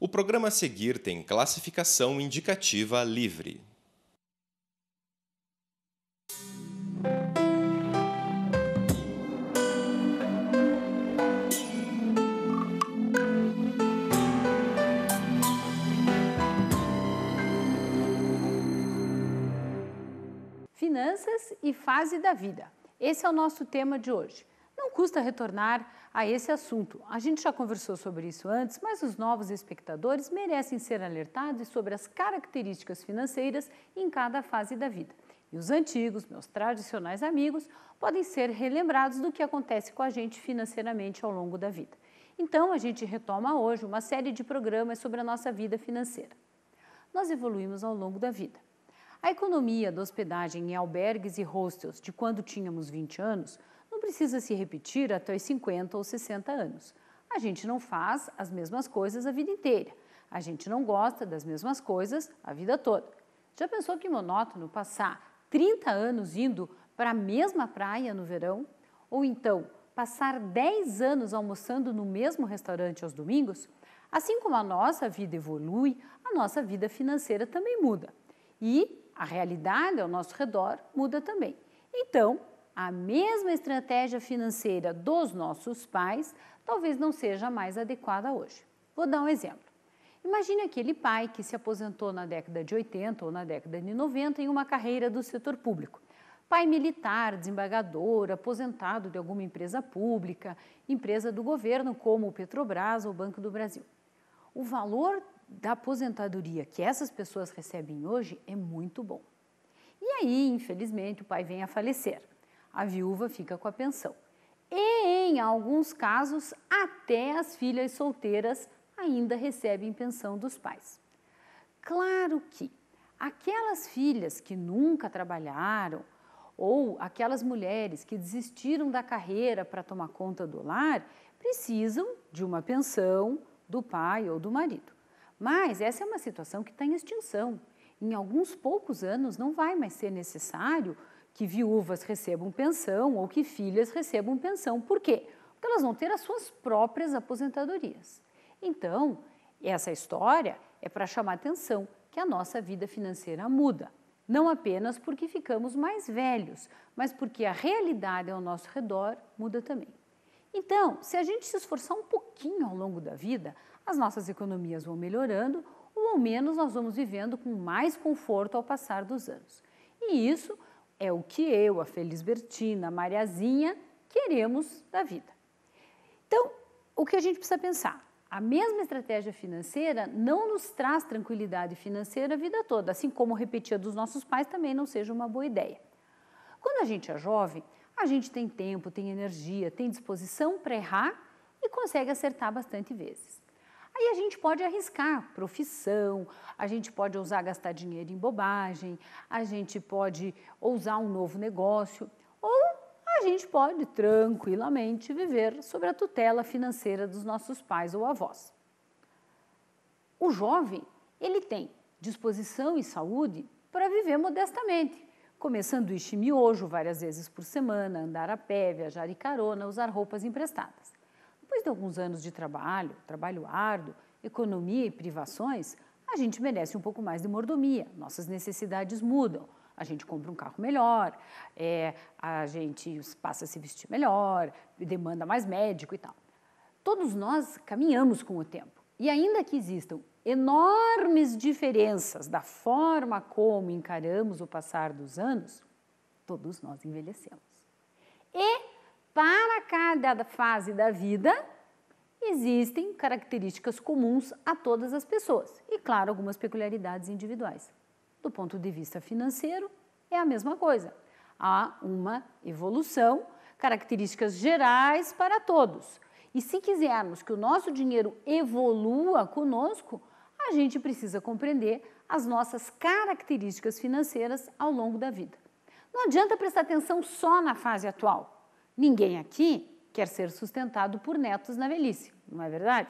O programa a seguir tem classificação indicativa livre. Finanças e fase da vida. Esse é o nosso tema de hoje. Não custa retornar a esse assunto. A gente já conversou sobre isso antes, mas os novos espectadores merecem ser alertados sobre as características financeiras em cada fase da vida. E os antigos, meus tradicionais amigos, podem ser relembrados do que acontece com a gente financeiramente ao longo da vida. Então, a gente retoma hoje uma série de programas sobre a nossa vida financeira. Nós evoluímos ao longo da vida. A economia da hospedagem em albergues e hostels de quando tínhamos 20 anos precisa se repetir até os 50 ou 60 anos. A gente não faz as mesmas coisas a vida inteira. A gente não gosta das mesmas coisas a vida toda. Já pensou que monótono passar 30 anos indo para a mesma praia no verão? Ou então passar 10 anos almoçando no mesmo restaurante aos domingos? Assim como a nossa vida evolui, a nossa vida financeira também muda. E a realidade ao nosso redor muda também. Então, a mesma estratégia financeira dos nossos pais talvez não seja mais adequada hoje. Vou dar um exemplo. Imagine aquele pai que se aposentou na década de 80 ou na década de 90 em uma carreira do setor público. Pai militar, desembargador, aposentado de alguma empresa pública, empresa do governo como o Petrobras ou o Banco do Brasil. O valor da aposentadoria que essas pessoas recebem hoje é muito bom. E aí, infelizmente, o pai vem a falecer. A viúva fica com a pensão. E, em alguns casos, até as filhas solteiras ainda recebem pensão dos pais. Claro que aquelas filhas que nunca trabalharam ou aquelas mulheres que desistiram da carreira para tomar conta do lar precisam de uma pensão do pai ou do marido. Mas essa é uma situação que está em extinção. Em alguns poucos anos não vai mais ser necessário que viúvas recebam pensão ou que filhas recebam pensão. Por quê? Porque elas vão ter as suas próprias aposentadorias. Então, essa história é para chamar atenção que a nossa vida financeira muda. Não apenas porque ficamos mais velhos, mas porque a realidade ao nosso redor muda também. Então, se a gente se esforçar um pouquinho ao longo da vida, as nossas economias vão melhorando ou ao menos nós vamos vivendo com mais conforto ao passar dos anos. E isso é o que eu, a Felisbertina, a Mariazinha queremos da vida. Então, o que a gente precisa pensar? A mesma estratégia financeira não nos traz tranquilidade financeira a vida toda, assim como repetir a dos nossos pais também não seja uma boa ideia. Quando a gente é jovem, a gente tem tempo, tem energia, tem disposição para errar e consegue acertar bastante vezes. Aí a gente pode arriscar profissão, a gente pode ousar gastar dinheiro em bobagem, a gente pode ousar um novo negócio, ou a gente pode tranquilamente viver sob a tutela financeira dos nossos pais ou avós. O jovem, ele tem disposição e saúde para viver modestamente, comer sanduíche e miojo várias vezes por semana, andar a pé, viajar de carona, usar roupas emprestadas. Depois de alguns anos de trabalho, trabalho árduo, economia e privações, a gente merece um pouco mais de mordomia. Nossas necessidades mudam. A gente compra um carro melhor, é, a gente passa a se vestir melhor, demanda mais médico e tal. Todos nós caminhamos com o tempo. E ainda que existam enormes diferenças da forma como encaramos o passar dos anos, todos nós envelhecemos. Cada fase da vida, existem características comuns a todas as pessoas e, claro, algumas peculiaridades individuais. Do ponto de vista financeiro, é a mesma coisa. Há uma evolução, características gerais para todos. E se quisermos que o nosso dinheiro evolua conosco, a gente precisa compreender as nossas características financeiras ao longo da vida. Não adianta prestar atenção só na fase atual. Ninguém aqui quer ser sustentado por netos na velhice, não é verdade?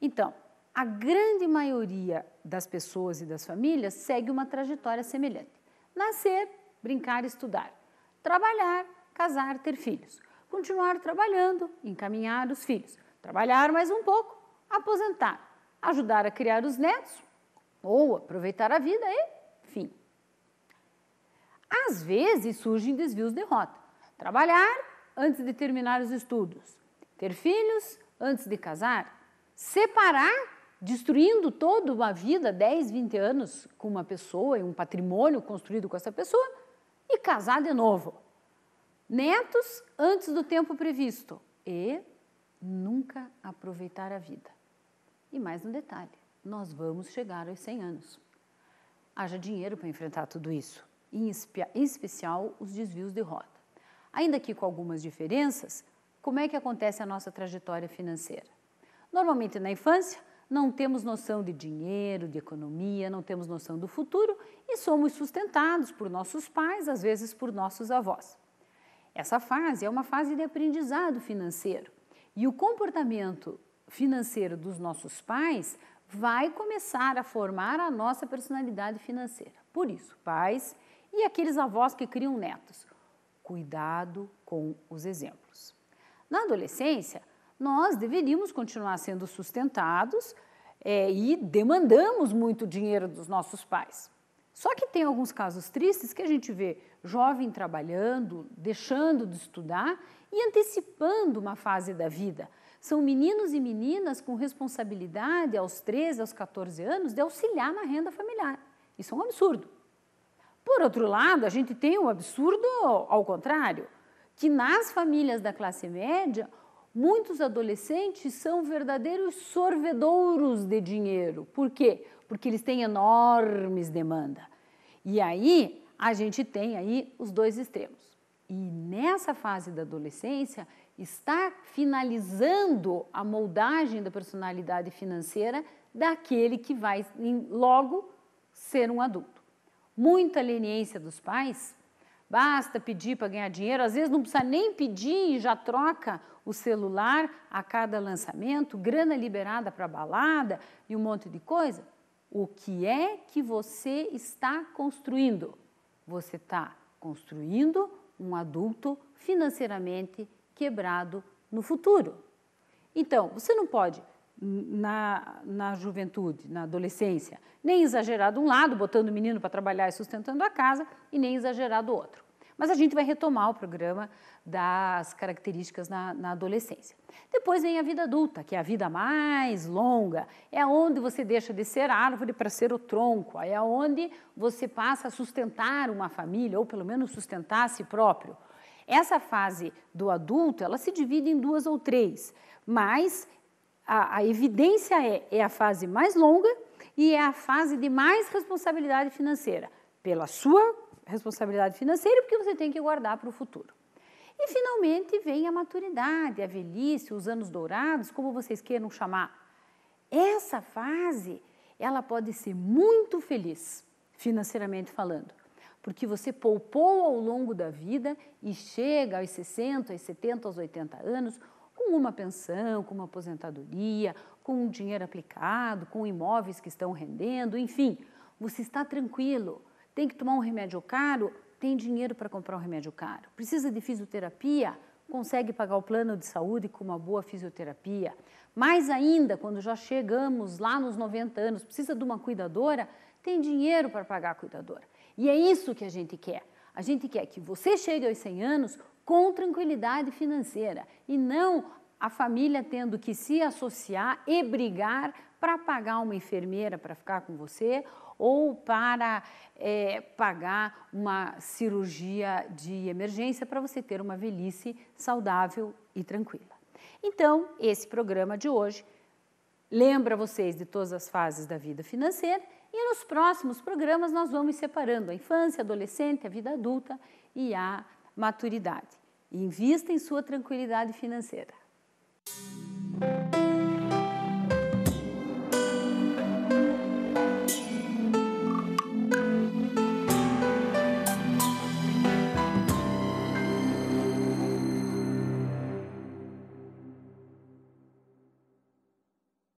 Então, a grande maioria das pessoas e das famílias segue uma trajetória semelhante: nascer, brincar, estudar, trabalhar, casar, ter filhos, continuar trabalhando, encaminhar os filhos, trabalhar mais um pouco, aposentar, ajudar a criar os netos ou aproveitar a vida, enfim. Às vezes surgem desvios de rota. Trabalhar antes de terminar os estudos, ter filhos antes de casar, separar, destruindo toda uma vida, 10, 20 anos com uma pessoa e um patrimônio construído com essa pessoa, e casar de novo. Netos antes do tempo previsto e nunca aproveitar a vida. E mais um detalhe: nós vamos chegar aos 100 anos. Haja dinheiro para enfrentar tudo isso, em especial os desvios de rota. Ainda que com algumas diferenças, como é que acontece a nossa trajetória financeira? Normalmente na infância, não temos noção de dinheiro, de economia, não temos noção do futuro e somos sustentados por nossos pais, às vezes por nossos avós. Essa fase é uma fase de aprendizado financeiro e o comportamento financeiro dos nossos pais vai começar a formar a nossa personalidade financeira. Por isso, pais e aqueles avós que criam netos, cuidado com os exemplos. Na adolescência, nós deveríamos continuar sendo sustentados é, e demandamos muito dinheiro dos nossos pais. Só que tem alguns casos tristes que a gente vê jovem trabalhando, deixando de estudar e antecipando uma fase da vida. São meninos e meninas com responsabilidade aos 13, aos 14 anos de auxiliar na renda familiar. Isso é um absurdo. Por outro lado, a gente tem um absurdo ao contrário, que nas famílias da classe média Muitos adolescentes são verdadeiros sorvedouros de dinheiro. Por quê? Porque eles têm enormes demandas. E aí a gente tem aí os dois extremos. E nessa fase da adolescência está finalizando a moldagem da personalidade financeira daquele que vai logo ser um adulto. Muita leniência dos pais Basta pedir para ganhar dinheiro, às vezes não precisa nem pedir e já troca o celular a cada lançamento, grana liberada para balada e um monte de coisa. O que é que você está construindo? Você está construindo um adulto financeiramente quebrado no futuro. Então, você não pode, na, na juventude, na adolescência, nem exagerar de um lado, botando o menino para trabalhar e sustentando a casa, e nem exagerar do outro. Mas a gente vai retomar o programa das características na, na, adolescência. Depois vem a vida adulta, que é a vida mais longa, é onde você deixa de ser árvore para ser o tronco, é onde você passa a sustentar uma família, ou pelo menos sustentar a si próprio. Essa fase do adulto, ela se divide em duas ou três, mas a, a evidência é, é a fase mais longa e é a fase de mais responsabilidade financeira, pela sua responsabilidade financeira, porque você tem que guardar para o futuro. E finalmente vem a maturidade, a velhice, os anos dourados, como vocês queiram chamar. Essa fase, ela pode ser muito feliz, financeiramente falando, porque você poupou ao longo da vida e chega aos 60, aos 70, aos 80 anos com uma pensão, com uma aposentadoria, com um dinheiro aplicado, com imóveis que estão rendendo, enfim, você está tranquilo tem que tomar um remédio caro? Tem dinheiro para comprar um remédio caro. Precisa de fisioterapia? Consegue pagar o plano de saúde com uma boa fisioterapia. Mais ainda, quando já chegamos lá nos 90 anos, precisa de uma cuidadora? Tem dinheiro para pagar a cuidadora. E é isso que a gente quer. A gente quer que você chegue aos 100 anos com tranquilidade financeira e não a família tendo que se associar e brigar para pagar uma enfermeira para ficar com você ou para é, pagar uma cirurgia de emergência para você ter uma velhice saudável e tranquila. Então, esse programa de hoje lembra vocês de todas as fases da vida financeira e nos próximos programas nós vamos separando a infância, a adolescente, a vida adulta e a maturidade. Invista em sua tranquilidade financeira.